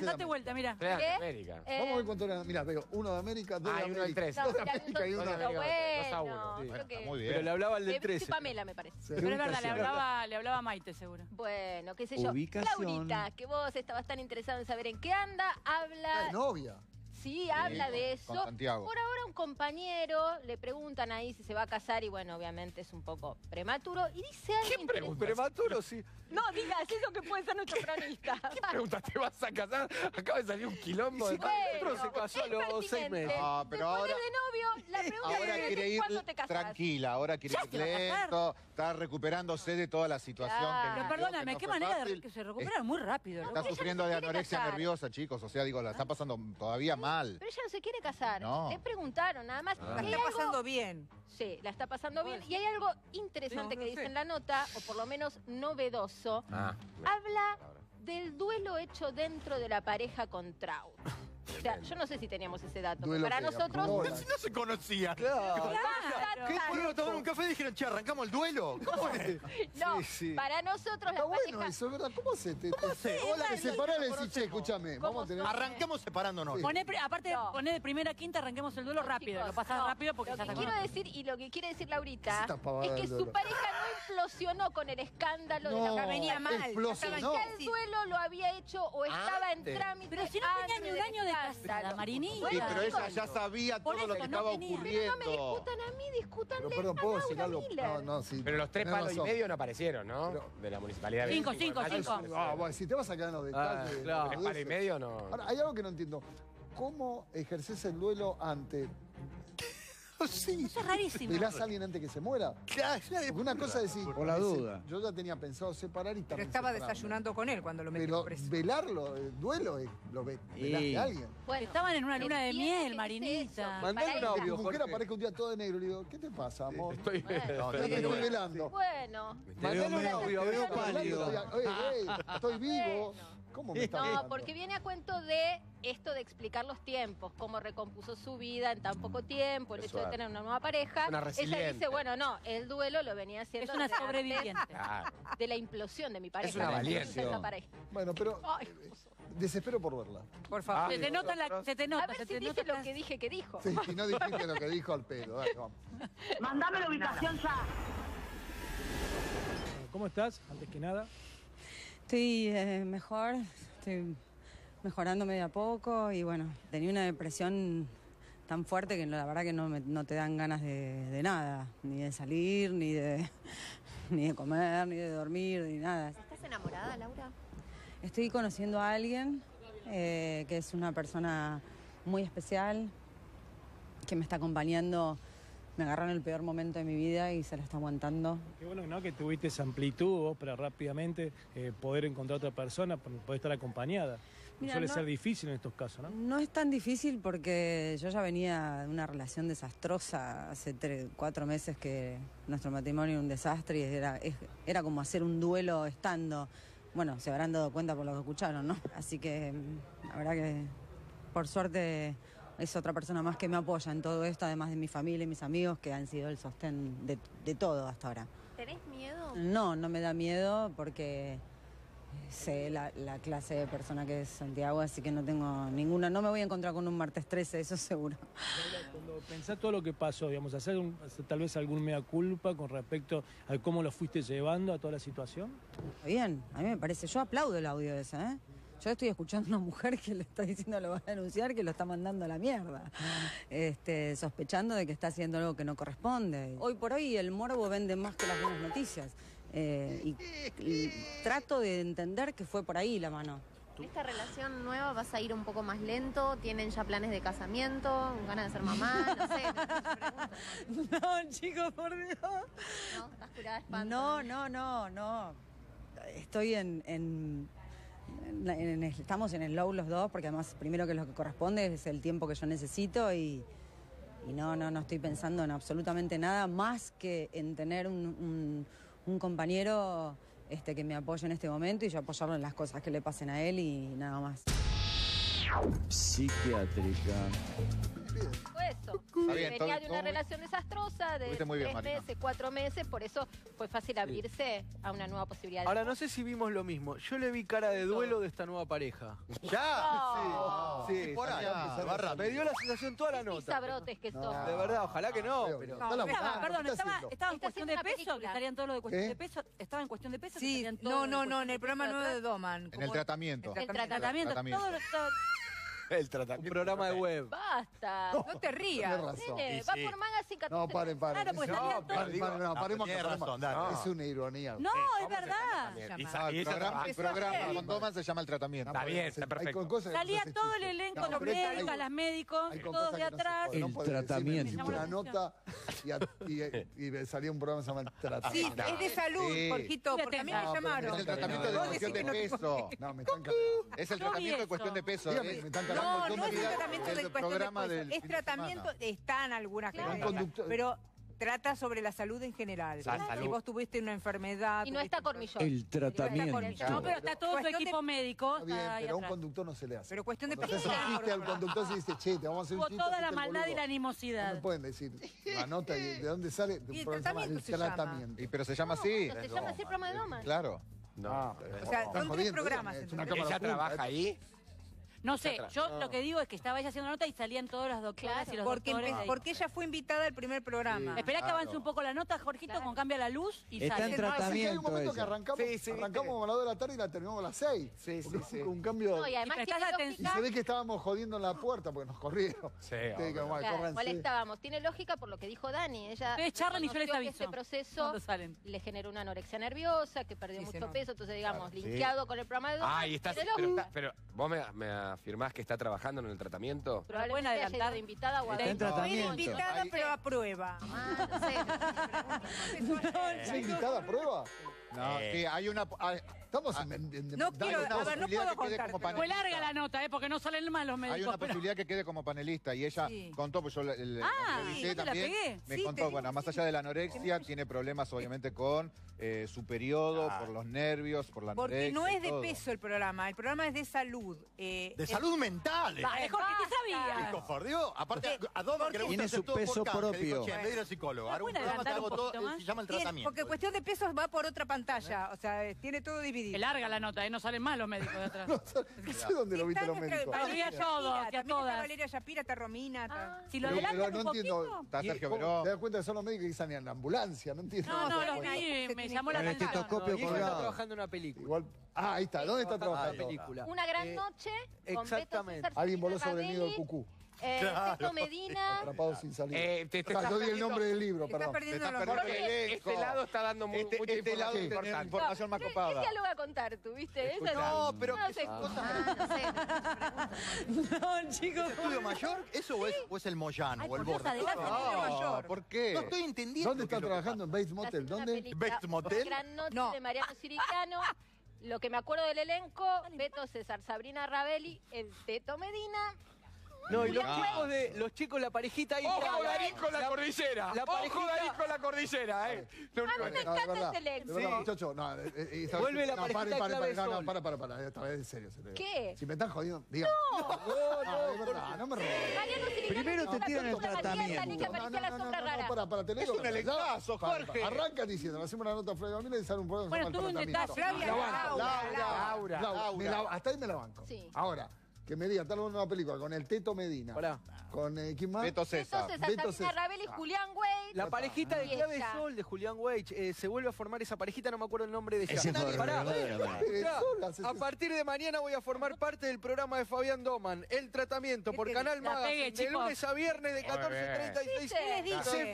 Date vuelta, mira. De América. Eh, Vamos a ver cuánto era. Mira, veo uno de América, dos Ah, de y uno del América. tres. No, Dos de mirá, América y no, uno de América, dos a bueno, uno, sí. creo que- Muy bien. Pero le hablaba al del Eh, 13. sí, Pamela, me parece. Sí. Pero es verdad, le hablaba, le hablaba a Maite, seguro. Bueno, qué sé yo. Ubicación. Laurita, que vos estabas tan interesado en saber en qué anda, Es habla. novia. Sí, habla de con eso. Santiago. Por ahora un compañero le preguntan ahí si se va a casar y bueno, obviamente es un poco prematuro. Y dice algo interesante. Prematuro, sí. No digas eso que puede ser nuestro cronista. ¿Qué pregunta te vas a casar? Acaba de salir un quilombo de... Bueno, se casó a los seis meses. Ah, pero ahora- de novio, la pregunta Ahora es quiere ir ¿cuándo te casás? tranquila, ahora quiere Ya ir se va a casar. lento, está recuperándose de toda la situación. Claro. que Pero vivió, perdóname, que no qué fue manera de fácil. que se recuperaron muy rápido. Está ella sufriendo no de se quiere anorexia casar. nerviosa, chicos. O sea, digo, la está pasando todavía mal. Pero ella no se quiere casar. No. Le preguntaron nada más. Ah. Y La hay está algo- pasando bien. Sí, la está pasando bien. Y hay algo interesante que dice sé. en la nota, o por lo menos novedoso. Ah, Habla del duelo hecho dentro de la pareja con Trout. O sea, yo no sé si teníamos ese dato. pero Duelo para que nosotros. si no se conocía. Claro. ¿Qué? Fueron a tomar un café y dijeron, che, arrancamos el duelo. ¿Cómo es? No, Sí, sí. para nosotros la Está bueno pareja. eso, ¿verdad? ¿Cómo se te, ¿Cómo te- se- Hola, te separás y le decís, che, escúchame, ¿Cómo vamos a tener... Arranquemos separándonos. Poné pri- aparte, No. poné de primera a quinta, arranquemos el duelo rápido. Chicos, lo pasás no, rápido porque lo ya que está quiero decir y lo que quiere decir Laurita pavada es que del su duelo. pareja no implosionó con el escándalo de No, la venía mal, ya explosionó. Ya el duelo lo había hecho o estaba en trámite. Pero si no tenía ni un año de casada, Marinita. Sí, pero ella ya sabía todo lo eso que no estaba tenía. Pero ocurriendo. no me discutan a mí, discútanle Pero perdón, ¿puedo decir algo? No, no, sí. Pero los tres palos y medio no aparecieron, ¿no? Pero- de la municipalidad. de Cinco, Belén. cinco, cinco. Ah, bueno, si te vas a quedar en los detalles... Ah, claro. Tres palos y medio no... Ahora, hay algo que no entiendo. ¿Cómo ejerces el duelo ante... Sí. Eso es rarísimo. ¿Velás a alguien antes que se muera? Claro, Porque una cosa es decir... Por la duda. Yo ya tenía pensado separar y Pero también estaba separarme. desayunando con él cuando lo metió Pero preso. velarlo, el duelo, es, lo ve, Y- a alguien. Bueno, Estaban en una luna de miel, Marinita. Mandale un audio. Mi mujer aparezca un día todo de negro le digo, ¿qué te pasa, amor? Estoy... No, Yo te no, estoy velando. Bueno. Mandale un audio, veo pálido. Oye, oye, estoy vivo. Bueno. ¿Cómo me está No, porque viene a cuento de esto de explicar los tiempos, cómo recompuso su vida en tan poco tiempo, el Eso hecho de es. tener una nueva pareja. Una Ella resiliente. dice, bueno, no, el duelo lo venía haciendo Es una desde sobreviviente. Claro. de la implosión de mi pareja. una de la valiente. esa pareja. Bueno, pero Ay, desespero por verla. Por favor. Se te nota, la, se te a nota, ver se si te nota. lo que dije que dijo. Sí, y no dijiste lo que dijo al pedo. Dale, vamos. Mandame la ubicación ya. ¿Cómo estás? Antes que nada. Estoy eh, mejor, estoy mejorándome de a poco y bueno, tenía una depresión tan fuerte que la verdad que no, me- no te dan ganas de, de nada, ni de salir, ni de, ni de comer, ni de dormir, ni nada. ¿Estás enamorada, Laura? Estoy conociendo a alguien eh, que es una persona muy especial, que me está acompañando, me agarró en el peor momento de mi vida y se la está aguantando. Qué bueno ¿no? que tuviste esa amplitud vos para rápidamente eh, poder encontrar otra persona, poder estar acompañada. Mira, Suele no- ser difícil en estos casos, ¿no? No es tan difícil porque yo ya venía de una relación desastrosa hace tres, cuatro meses que nuestro matrimonio era un desastre y era, es- era como hacer un duelo estando. Bueno, se habrán dado cuenta por lo que escucharon, ¿no? Así que mm, la verdad que por suerte es otra persona más que me apoya en todo esto, además de mi familia y mis amigos que han sido el sostén de, de todo hasta ahora. ¿Tenés miedo? No, no me da miedo porque sé la, la clase de persona que es Santiago, así que no tengo ninguna, no me voy a encontrar con un martes 13, eso seguro. Cuando pensás todo lo que pasó, digamos, hacer, un- hacer tal vez algún mea culpa con respecto a cómo lo fuiste llevando a toda la situación. Bien, a mí me parece, yo aplaudo el audio ese, ¿eh? Yo estoy escuchando a una mujer que le está diciendo lo va a denunciar, que lo está mandando a la mierda, este, sospechando de que está haciendo algo que no corresponde. Hoy por hoy el morbo vende más que las buenas noticias. eh, y, y trato de entender que fue por ahí la mano. ¿Esta relación nueva vas a ir un poco más lento? ¿Tienen ya planes de casamiento? ¿Ganas de ser mamá? No sé. No, chicos, por Dios. ¿No? ¿Estás curada de espanto? No, no, no, no. Estoy en- estamos en el low los dos, porque además primero que lo que corresponde es el tiempo que yo necesito y, y no, no, no estoy pensando en absolutamente nada más que en tener un, un- un compañero este, que me apoye en este momento y yo apoyarlo en las cosas que le pasen a él y nada más. Psiquiátrica. Venía de una relación desastrosa de tres meses, cuatro meses, por eso fue fácil abrirse a una nueva posibilidad. Ahora, no sé si vimos lo mismo. Yo le vi cara de duelo de esta nueva pareja. ¡Ya! Sí, por ahí. Me dio la sensación toda la nota. sabrotes que son. De verdad, ojalá que no. perdón, estaba, en cuestión de peso, que estarían todos los de cuestión de peso. Estaba en cuestión de peso. Sí, no, no, no, en el programa no de Doman. En el tratamiento. En el tratamiento. Todos los... el tratamiento. Un programa de web. Basta, no, te rías. va por Magazine 14. No, paren, paren. No, paren, paren, no, paremos Es una ironía. No, es verdad. Y el programa, el programa con Tomás se llama El Tratamiento. Está bien, está perfecto. Salía todo el elenco, los médicos, médicos, todos de atrás. El tratamiento. ninguna nota y, a- y- y me salía un programa que se llama el Sí, tratamiento. es de ah, salud, Sí. Jorgito, porque a mí me No, pero llamaron. Es el tratamiento de cuestión de peso. No, me están cagando. Es el tratamiento de cuestión de peso. No, no es el tratamiento de cuestión de peso. Es tratamiento, están algunas Claro. cosas. Pero trata sobre la salud en general. Si vos tuviste una enfermedad... Y no está Cormillón. El tratamiento. No, pero está todo su equipo médico. Está bien, pero a un conductor no se le hace. Pero cuestión de... Cuando se al conductor se dice, che, te vamos a hacer un chiste. toda la maldad y la animosidad. No pueden decir, la nota, ¿de dónde sale? De un tratamiento se tratamiento. Y, pero se llama así. Se llama así, programa de Claro. No. O sea, son tres programas. Ella trabaja ahí. No sé, yo lo que digo es que estaba ella haciendo la nota y salían todos los doctores y los porque doctores. Porque ella fue invitada al primer programa. Sí, Esperá que avance un poco la nota, Jorgito, claro. con cambia la luz y Está sale. en tratamiento. Ah, hay un momento que arrancamos, sí, sí, arrancamos a las 2 de la tarde y la terminamos a las 6. Sí, sí, un, sí. Un cambio. No, y además y tiene y se ve que estábamos jodiendo en la puerta porque nos corrieron. Sí, estábamos? Tiene lógica por lo que dijo Dani. Ella Charlie, yo les aviso. Este proceso salen? le generó una anorexia nerviosa, que perdió mucho peso, entonces digamos, linkeado con el programa de Dani. Ah, y estás pero vos me afirmás que está trabajando en el tratamiento? Pero pueden adelantar de invitada o Está en adentro. invitada, pero eh. a prueba. Ah, no sé. No, Está invitada a prueba? No, Eh. sí, hay una... hay- Estamos ah, en- en- en- No quiero- a ver, no puedo que quede como panelista. Fue larga la nota, ¿eh? porque no salen malos médicos. Hay una pero- posibilidad que quede como panelista y ella Sí. contó, pues yo la, ah, la- Ah, la sí, la también. pegué. Me Sí, contó, bueno, que más sí. allá de la anorexia, tiene problemas obviamente con eh, su periodo, Ah. por los nervios, por la Porque no es de todo. peso el programa, el programa es de salud. eh, De es- salud mental. eh. Va, eh, Jorge, ¿qué sabías? Hijo, por Dios. Aparte, a Doma que le gusta Tiene su peso propio. Dijo, che, en psicólogo, ¿No ahora un eh, se llama el Tiene- tratamiento. porque cuestión de pesos va por otra pantalla pantalla, o sea, eh, tiene todo dividido. Es larga la nota, ¿eh? no salen más los médicos de atrás. no, no sé dónde lo viste los médicos. Valeria todos, a Valeria está Romina. Ah, si lo adelantan un no poquito. Está Sergio Verón. Te das cuenta que son los médicos que salen en la ambulancia, no entiendo. No, no, no, me, me llamó la atención. estetoscopio colgado. una película. Ah, ahí está, ¿dónde está trabajando? Película. Una gran eh, noche. Exactamente. Alguien voló sobre el nido del cucú. Eh, claro. Teto Medina. Atrapado sin salida. Eh, te, te o yo di el nombre del libro, perdón. Estás perdiendo, te estás perdiendo el. Este lado está dando muy, este, mucha este información, lado importante. información más copada. ¿Qué, qué lo a contar tú, viste? Esa no, no, pero... No, se ah, no, sé, chicos. ¿Es Estudio Mayor eso o, es, o es el Moyano Ay, o el Borda? No, no, ¿por qué? No estoy entendiendo. ¿Dónde está trabajando? ¿En Bates Motel? ¿Dónde? ¿Bates Motel? Gran Noche de Mariano Ciricano. Lo que me acuerdo del elenco, Beto César, Sabrina Ravelli, el Teto Medina, no, y los chicos de los chicos, la parejita ahí. Ojo Darín con la, cordillera. La parejita... Ojo Darín con la cordillera, eh. A mí me encanta ese lexi. De verdad, muchacho, no, eh, eh, Vuelve la no, parejita para, para, para, no, para, para, para, en serio. Se te... ¿Qué? Si me están jodiendo, diga. No, no, no, de no me robes. Primero te tiran el tratamiento. No, no, no. Es un electazo, Jorge. Arranca diciendo, hacemos una nota a Flavia Mila y sale un problema. Bueno, tuve un detalle. Flavia, Laura. Laura. Hasta ahí me la banco. Ahora que me digan, estamos en una película con el Teto Medina. Hola. Con eh, ¿quién más? Beto César. Beto César, Rabel y Julián Wade. La parejita de Clave. Sol de Julián Wade. Eh, se vuelve a formar esa parejita, no me acuerdo el nombre de ella. Ese pará. A partir de mañana voy a formar parte del programa de Fabián Doman, El Tratamiento, por Canal Magazine, de lunes a viernes de 14.30 y 6. Se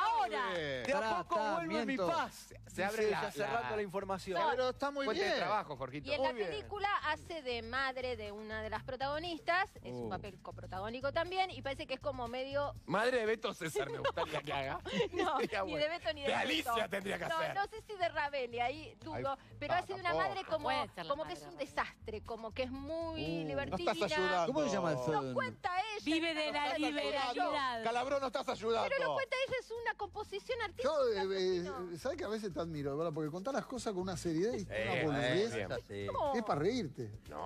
Ahora. De a poco vuelve mi paz. Se abre la, rato la información. Pero está muy bien. trabajo, Jorge. Y en la película hace de madre de una de las protagonistas, es un uh. papel coprotagónico también, y parece que es como medio... Madre de Beto César, me gustaría que haga. No, ni de Beto ni de, De Alicia tendría que hacer. No no sé si de Ravelli, ahí dudo, pero hace de una madre como, Puede ser la como que es un desastre, como que es muy Uh, no estás ayudando. ¿Cómo se llama el Lo cuenta ella. Vive de la liberalidad. Calabrón, no estás ayudando. Pero lo cuenta ella, es una composición artística. Yo, eh, eh, ¿sabes que a veces te admiro. Porque contás las cosas con una seriedad y una eh, Sí. No. Es para reírte. No.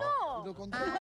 Ah.